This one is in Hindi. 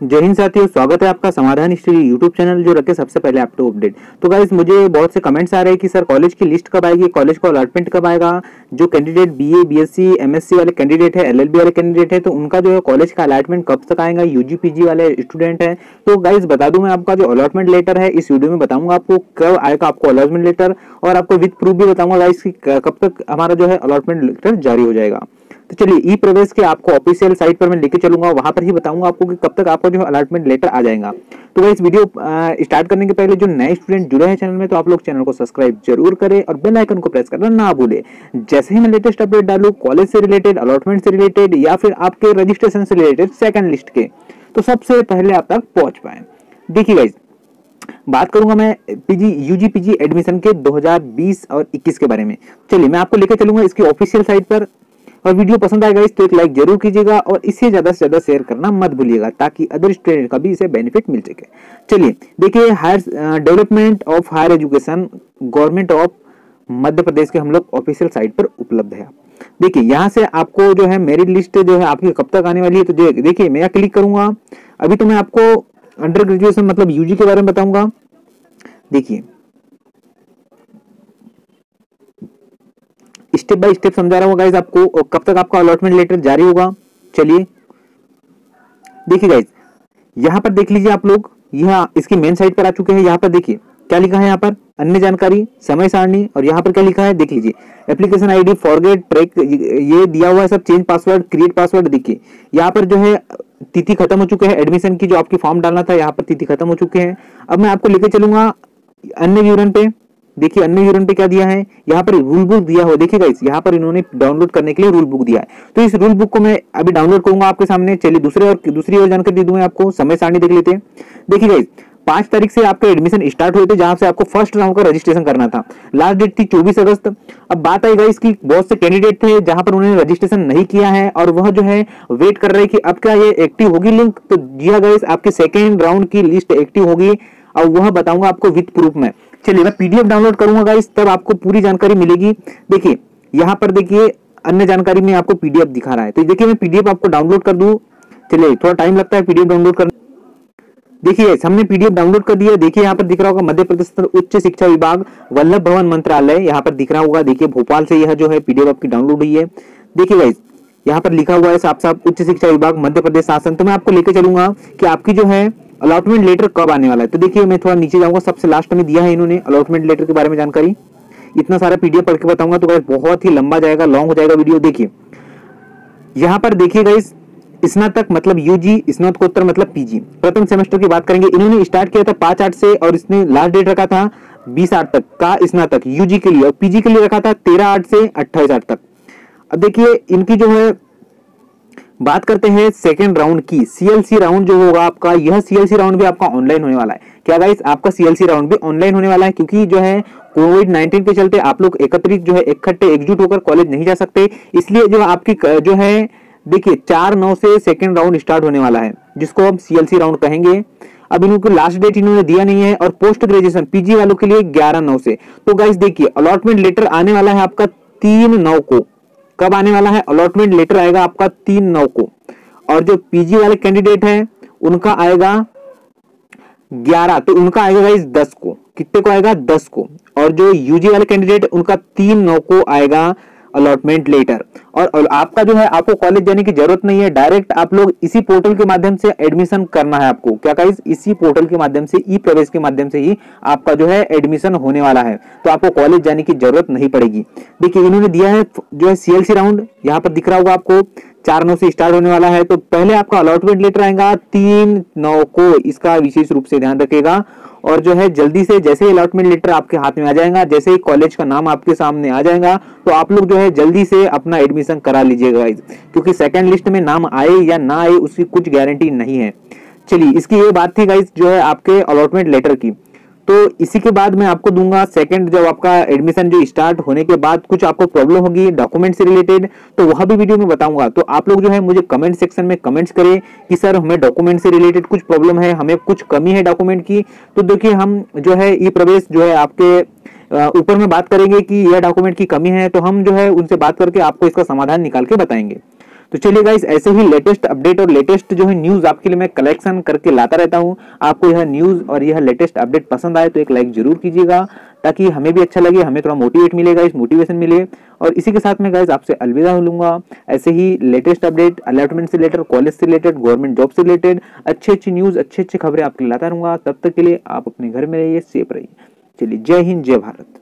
जय हिंद साथियों, स्वागत है आपका समाधान स्टडी यूट्यूब चैनल जो रखे सबसे पहले आप टू अपडेट तो गाइज़ मुझे बहुत से कमेंट्स आ रहे हैं कि सर कॉलेज की लिस्ट कब आएगी? कॉलेज का अलॉटमेंट कब आएगा? जो कैंडिडेट बीए बीएससी एमएससी वाले कैंडिडेट है एलएलबी वाले कैंडिडेट है तो उनका जो है कॉलेज का अलॉटमेंट कब तक आएगा? यूजी वाले स्टूडेंट है। तो गाइज़ बता दूँ मैं आपका जो अलॉटमेंट लेटर है, इस वीडियो में बताऊँगा आपको कब आएगा आपको अलॉटमेंट लेटर और आपको विद प्रूफ भी बताऊँगा गाइज़ की कब तक हमारा जो है अलॉटमेंट लेटर जारी हो जाएगा। तो चलिए ई प्रवेश के आपको ऑफिशियल साइट पर मैं लेके चलूँगा, वहाँ पर ही बताऊँगा आपको कि कब तक आपको जो अलॉटमेंट लेटर आ जाएगा। तो वह इस वीडियो स्टार्ट करने के पहले जो नए स्टूडेंट जुड़े हैं चैनल में तो आप लोग चैनल को सब्सक्राइब ज़रूर करें और बेल आइकन को प्रेस करना ना भूले। जैसे ही मैं लेटेस्ट अपडेट डालू कॉलेज से रिलेटेड अलॉटमेंट से रिलेटेड या फिर आपके रजिस्ट्रेशन से रिलेटेड सेकंड लिस्ट के तो सबसे पहले आप तक पहुँच पाए। देखिए गाइज़ बात करूँगा मैं पीजी यूजी पीजी एडमिशन के 2020 और 21 के बारे में। चलिए, मैं आपको लेकर चलूँगा इसकी ऑफिशियल साइट पर। और वीडियो पसंद आएगा इस तो एक लाइक ज़रूर कीजिएगा और इसे ज़्यादा से ज़्यादा शेयर करना मत भूलिएगा ताकि अदर स्टूडेंट का भी इसे बेनिफिट मिल सके। चलिए, देखिए higher development of higher education government of Madhya Pradesh के हम लोग ऑफिशियल साइट पर उपलब्ध है। देखिए, यहाँ से आपको जो है मेरिट लिस्ट जो है आपकी कब तक आने वाली है तो देखिए, मैं यहाँ क्लिक करूँगा। अभी तो मैं आपको अंडर ग्रेजुएशन मतलब यूजी के बारे में बताऊँगा। देखिए स्टेप बाय स्टेप समझा रहा हूँ गाइज़ आपको कब तक आपका अलॉटमेंट लेटर जारी होगा? चलिए। देखिए गाइज़ यहाँ पर देख लीजिए आप लोग, यह इसकी मेन साइट पर आ चुके हैं, यहाँ पर देखिए, क्या लिखा है यहाँ पर? अन्य जानकारी, समय सारणी, और यहाँ पर क्या लिखा है? देख लीजिए एप्लीकेशन आईडी फॉरगेट ट्रैक ये दिया हुआ है सब चेंज पासवर्ड क्रिएट पासवर्ड देखिए, यहाँ पर जो है, तिथि खत्म हो चुके हैं एडमिशन की जो आपकी फॉर्म डालना था, यहाँ पर तिथि खत्म हो चुके हैं। अब मैं आपको लेकर चलूँगा अन्य विवरण पे। देखिए, अन्य यूरन पे क्या दिया है? यहाँ पर रूल बुक दिया हुआ देखिए गाइस यहाँ पर इन्होंने डाउनलोड करने के लिए रूल बुक दिया है। तो इस रूल बुक को मैं अभी डाउनलोड करूँगा आपके सामने। चलिए, दूसरे और दूसरी और जानकारी दे दूँगा आपको। समय सारणी देख लेते हैं। देखिए गाइस पाँच तारीख से आपके एडमिशन स्टार्ट हुए थे, जहाँ से आपको फ़र्स्ट राउंड का रजिस्ट्रेशन करना था। लास्ट डेट थी 24 अगस्त। अब बात आई गई इसकी, बहुत से कैंडिडेट थे, जहाँ पर उन्होंने रजिस्ट्रेशन नहीं किया है, और वह जो है वेट कर रहे कि अब क्या ये एक्टिव होगी लिंक तो जी गई आपके सेकेंड राउंड की लिस्ट एक्टिव होगी। और वह बताऊँगा आपको विथ प्रूफ में। चलिए, मैं पीडीएफ डाउनलोड करूँगा गाइस तब आपको पूरी जानकारी मिलेगी। देखिए, यहाँ पर देखिए, अन्य जानकारी में आपको पीडीएफ दिखा रहा है। तो देखिए, मैं पीडीएफ आपको डाउनलोड कर दू। चलिए, थोड़ा टाइम लगता है पीडीएफ डाउनलोड करने। देखिए हमने पीडीएफ डाउनलोड कर दिया। देखिए, यहाँ पर दिख रहा होगा मध्य प्रदेश उच्च शिक्षा विभाग, वल्लभ भवन मंत्रालय, यहाँ पर दिख रहा होगा। देखिए, भोपाल से यह जो है पीडीएफ आपकी डाउनलोड हुई है। देखिए गाइज़ यहाँ पर लिखा हुआ है साफ़ साफ़ उच्च शिक्षा विभाग, मध्य प्रदेश शासन। तो मैं आपको लेकर चलूँगा कि आपकी जो है अलॉटमेंट लेटर कब आने वाला है? तो देखिए, मैं थोड़ा नीचे जाऊँगा, सबसे लास्ट में दिया है इन्होंने अलॉटमेंट लेटर के बारे में जानकारी। इतना सारा पीडीएफ पढ़ के बताऊँगा तो बहुत ही लंबा जाएगा लॉन्ग हो जाएगा वीडियो देखिए। यहाँ पर देखिए गाइस स्नातक मतलब यूजी स्नातकोत्तर मतलब पीजी प्रथम सेमेस्टर की बात करेंगे, इन्होंने स्टार्ट किया था पाँच आठ से और इसने लास्ट डेट रखा था बीस आठ तक का स्नातक यूजी के लिए और पीजी के लिए रखा था तेरह आठ से अट्ठाईस आठ तक। अब देखिए, इनकी जो है बात करते हैं सेकेंड राउंड की। सीएलसी राउंड जो होगा आपका, यह सीएलसी राउंड भी आपका ऑनलाइन होने वाला है। क्या गाइस आपका सीएलसी राउंड भी ऑनलाइन होने वाला है? क्योंकि जो है कोविड 19 के चलते आप लोग एकत्रित जो है, इकट्ठे एकजुट होकर कॉलेज नहीं जा सकते। इसलिए जो आपकी जो है, देखिए, चार नौ से सेकेंड राउंड स्टार्ट होने वाला है, जिसको हम सीएलसी राउंड कहेंगे। अब इनको लास्ट डेट इन्होंने दिया नहीं है और पोस्ट ग्रेजुएशन पीजी वालों के लिए ग्यारह नौ से। तो गाइस देखिए अलॉटमेंट लेटर आने वाला है आपका तीन नौ को। कब आने वाला है? अलॉटमेंट लेटर आएगा आपका तीन नौ को। और जो पीजी वाले कैंडिडेट हैं, उनका आएगा ग्यारह। तो उनका आएगा गाइस दस को। कितने को आएगा? दस को। और जो यूजी वाले कैंडिडेट उनका तीन नौ को आएगा अलॉटमेंट लेटर और आपका जो है, आपको कॉलेज जाने की ज़रूरत नहीं है डायरेक्ट आप लोग इसी पोर्टल के माध्यम से एडमिशन करना है आपको। क्या गाइस इसी पोर्टल के माध्यम से ई प्रवेश के माध्यम से ही आपका जो है एडमिशन होने वाला है। तो आपको कॉलेज जाने की ज़रूरत नहीं पड़ेगी। देखिए, इन्होंने दिया है जो है सीएलसी राउंड यहाँ पर दिख रहा होगा आपको, चार नौ से स्टार्ट होने वाला है। तो पहले आपका अलॉटमेंट लेटर आएगा, तीन नौ को इसका विशेष रूप से ध्यान रखेगा और जो है जल्दी से जैसे ही अलॉटमेंट लेटर आपके हाथ में आ जाएगा, जैसे ही कॉलेज का नाम आपके सामने आ जाएगा तो आप लोग जो है जल्दी से अपना एडमिशन करा लीजिएगा क्योंकि सेकेंड लिस्ट में नाम आए या ना आए, उसकी कुछ गारंटी नहीं है। चलिए, इसकी ये बात थी गाइज़ जो है आपके अलॉटमेंट लेटर की। तो इसी के बाद मैं आपको दूँगा सेकंड जब आपका एडमिशन जो स्टार्ट होने के बाद कुछ आपको प्रॉब्लम होगी डॉक्यूमेंट से रिलेटेड तो वह भी वीडियो में बताऊँगा। तो आप लोग जो है मुझे कमेंट सेक्शन में कमेंट्स करें कि सर हमें डॉक्यूमेंट से रिलेटेड कुछ प्रॉब्लम है, हमें कुछ कमी है डॉक्यूमेंट की। तो देखिए हम जो है ई प्रवेश जो है आपके ऊपर में बात करेंगे कि यह डॉक्यूमेंट की कमी है तो हम जो है उनसे बात करके आपको इसका समाधान निकाल के बताएँगे। तो चलिए गाइस ऐसे ही लेटेस्ट अपडेट और लेटेस्ट जो है न्यूज़ आपके लिए मैं कलेक्शन करके लाता रहता हूँ। आपको यह न्यूज़ और यह लेटेस्ट अपडेट पसंद आए तो एक लाइक ज़रूर कीजिएगा, ताकि हमें भी अच्छा लगे, हमें थोड़ा मोटिवेट मिलेगा इस मोटिवेशन मिले। और इसी के साथ मैं गाइज़ आपसे अलविदा लूँगा। ऐसे ही लेटेस्ट अपडेट अलॉटमेंट से रिलेटेड कॉलेज से रिलेटेड गवर्नमेंट जॉब से रिलेटेड अच्छी अच्छी न्यूज़ अच्छी अच्छी खबरें आपके लिए लाता रहूँगा। तब तक के लिए आप अपने घर में रहिए सेफ़ रहिए। चलिए, जय हिंद, जय भारत।